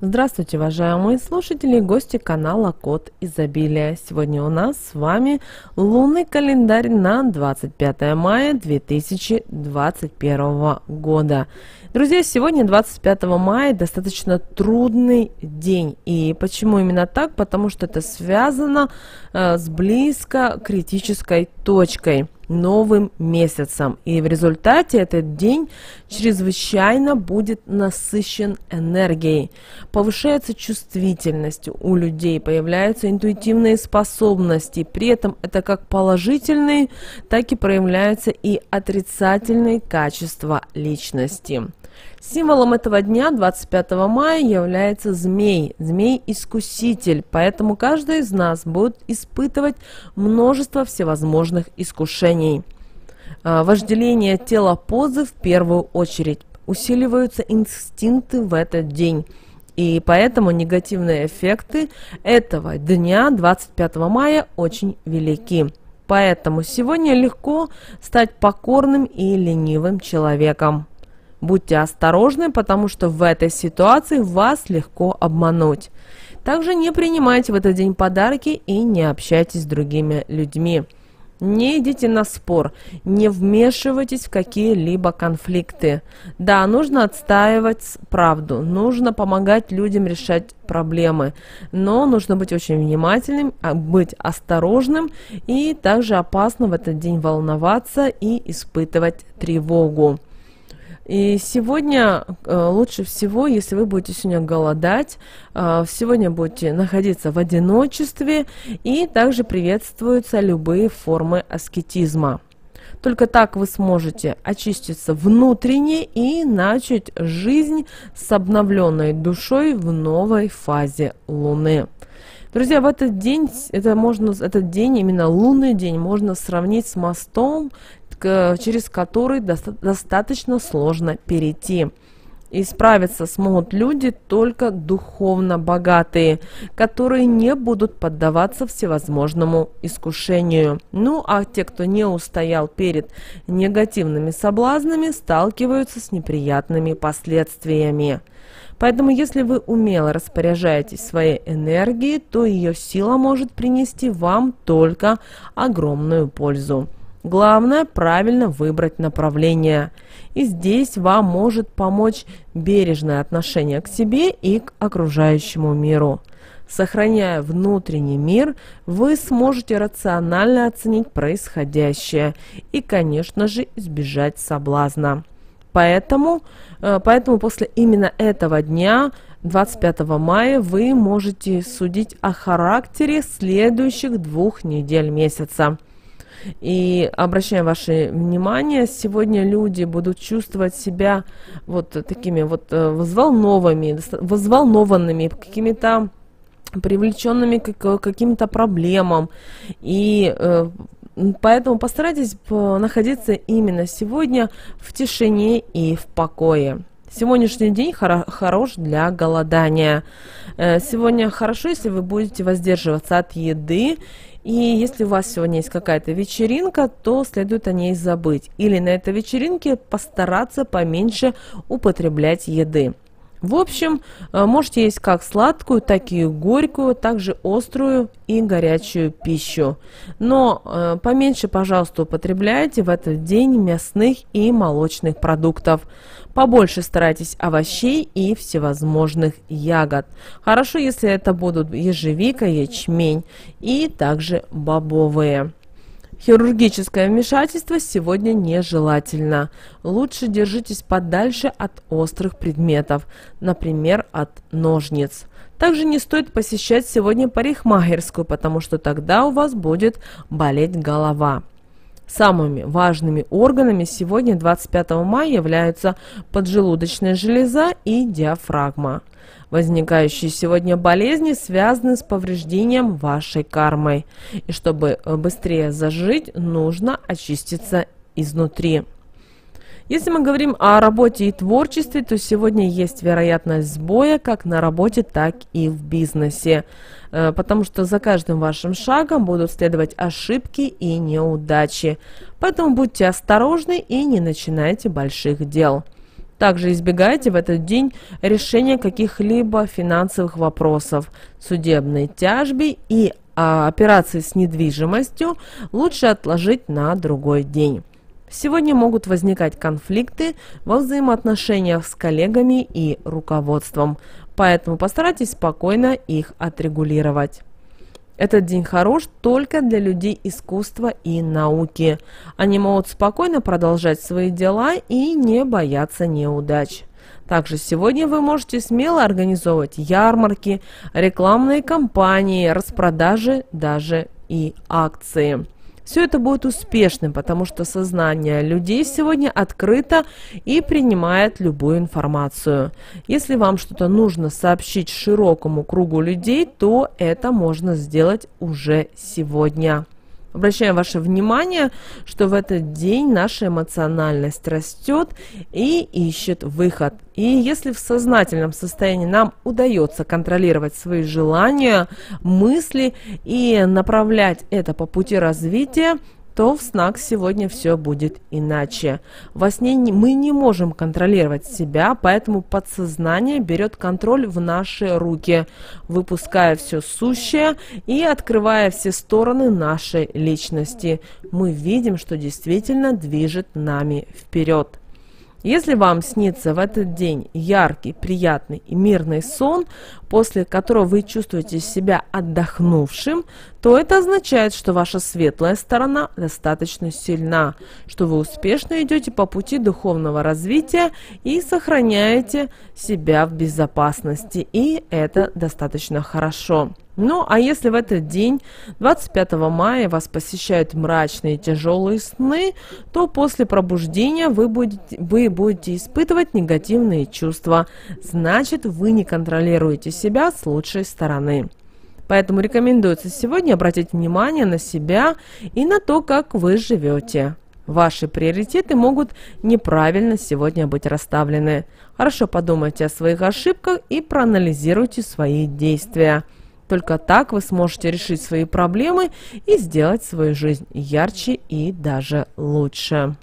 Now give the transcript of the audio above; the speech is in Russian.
Здравствуйте, уважаемые слушатели и гости канала Код Изобилия. Сегодня у нас с вами лунный календарь на 25 мая 2021 года. Друзья, сегодня 25 мая достаточно трудный день. И почему именно так? Потому что это связано э, с близко критической точкой – новым месяцем. И в результате этот день чрезвычайно будет насыщен энергией. Повышается чувствительность у людей, появляются интуитивные способности. При этом это как положительные, так и проявляются и отрицательные качества личности. Символом этого дня, 25 мая, является змей, змей-искуситель, поэтому каждый из нас будет испытывать множество всевозможных искушений. А, вожделение тела позы в первую очередь. Усиливаются инстинкты в этот день. И поэтому негативные эффекты этого дня, 25 мая, очень велики. Поэтому сегодня легко стать покорным и ленивым человеком. Будьте осторожны, потому что в этой ситуации вас легко обмануть. Также не принимайте в этот день подарки и не общайтесь с другими людьми. Не идите на спор, не вмешивайтесь в какие-либо конфликты. Да, нужно отстаивать правду, нужно помогать людям решать проблемы, но нужно быть очень внимательным, а, быть осторожным и также опасно в этот день волноваться и испытывать тревогу. И сегодня э, лучше всего, если вы будете сегодня голодать, э, сегодня будете находиться в одиночестве, и также приветствуются любые формы аскетизма. Только так вы сможете очиститься внутренне и начать жизнь с обновленной душой в новой фазе Луны. Друзья, в этот день, это можно, этот день, именно лунный день, можно сравнить с мостом, через который доста достаточно сложно перейти. И справиться смогут люди только духовно богатые, которые не будут поддаваться всевозможному искушению. Ну а те, кто не устоял перед негативными соблазнами, сталкиваются с неприятными последствиями. Поэтому, если вы умело распоряжаетесь своей энергией, то ее сила может принести вам только огромную пользу. Главное правильно выбрать направление. И здесь вам может помочь бережное отношение к себе и к окружающему миру. Сохраняя внутренний мир, вы сможете рационально оценить происходящее и, конечно же, избежать соблазна. Поэтому, э, поэтому после именно этого дня 25 мая вы можете судить о характере следующих двух недель месяца. И обращаем ваше внимание, сегодня люди будут чувствовать себя вот такими вот э, взволнованными, взволнованными, какими-то привлеченными к каким-то проблемам. И э, поэтому постарайтесь находиться именно сегодня в тишине и в покое. Сегодняшний день хоро хорош для голодания. Э, сегодня хорошо, если вы будете воздерживаться от еды и если у вас сегодня есть какая-то вечеринка, то следует о ней забыть. Или на этой вечеринке постараться поменьше употреблять еды. В общем, э, можете есть как сладкую, так и горькую, также острую и горячую пищу. Но э, поменьше, пожалуйста, употребляйте в этот день мясных и молочных продуктов. Побольше старайтесь овощей и всевозможных ягод. Хорошо, если это будут ежевика, ячмень и также бобовые. Хирургическое вмешательство сегодня нежелательно. Лучше держитесь подальше от острых предметов, например, от ножниц. Также не стоит посещать сегодня парикмахерскую, потому что тогда у вас будет болеть голова. Самыми важными органами сегодня, 25 мая, являются поджелудочная железа и диафрагма. Возникающие сегодня болезни связаны с повреждением вашей кармой. И чтобы э, быстрее зажить, нужно очиститься изнутри. Если мы говорим о работе и творчестве, то сегодня есть вероятность сбоя как на работе, так и в бизнесе. Э, потому что за каждым вашим шагом будут следовать ошибки и неудачи. Поэтому будьте осторожны и не начинайте больших дел. Также избегайте в этот день решения каких-либо финансовых вопросов, судебной тяжбы и а, операции с недвижимостью лучше отложить на другой день. Сегодня могут возникать конфликты во взаимоотношениях с коллегами и руководством, поэтому постарайтесь спокойно их отрегулировать. Этот день хорош только для людей искусства и науки. Они могут спокойно продолжать свои дела и не бояться неудач. Также сегодня вы можете смело организовывать ярмарки, рекламные кампании, распродажи, даже и акции. Все это будет успешным, потому что сознание людей сегодня открыто и принимает любую информацию. Если вам что-то нужно сообщить широкому кругу людей, то это можно сделать уже сегодня. Обращаем ваше внимание, что в этот день наша эмоциональность растет и ищет выход. И если в сознательном состоянии нам удается контролировать свои желания, мысли и направлять это по пути развития, то в снах сегодня все будет иначе. Во сне мы не можем контролировать себя, поэтому подсознание берет контроль в наши руки, выпуская все сущее и открывая все стороны нашей личности. Мы видим, что действительно движет нами вперед. Если вам снится в этот день яркий, приятный и мирный сон, после которого вы чувствуете себя отдохнувшим, то это означает, что ваша светлая сторона достаточно сильна, что вы успешно идете по пути духовного развития и сохраняете себя в безопасности, и это достаточно хорошо. Ну, а если в этот день, 25 мая, вас посещают мрачные тяжелые сны, то после пробуждения вы будете, вы будете испытывать негативные чувства. Значит, вы не контролируете себя с лучшей стороны. Поэтому рекомендуется сегодня обратить внимание на себя и на то, как вы живете. Ваши приоритеты могут неправильно сегодня быть расставлены. Хорошо подумайте о своих ошибках и проанализируйте свои действия. Только так вы сможете решить свои проблемы и сделать свою жизнь ярче и даже лучше.